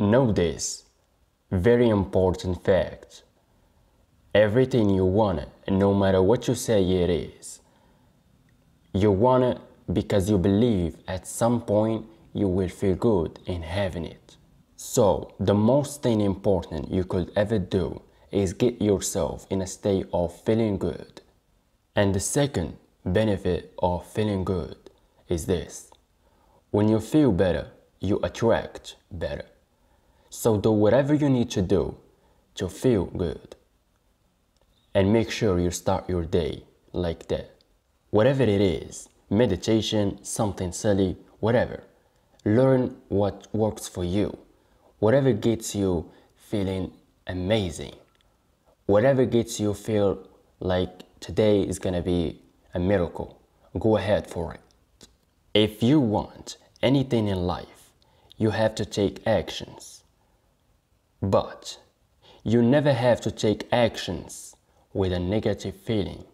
Know this very important fact. Everything you want no matter what you say it is, you want it because you believe at some point you will feel good in having it. So, the most thing important you could ever do is get yourself in a state of feeling good. And the second benefit of feeling good is this. When you feel better, you attract better. So do whatever you need to do to feel good. And make sure you start your day like that. Whatever it is, meditation, something silly, whatever. Learn what works for you. Whatever gets you feeling amazing. Whatever gets you feel like today is gonna be a miracle. Go ahead for it. If you want anything in life, you have to take actions. But you never have to take actions with a negative feeling.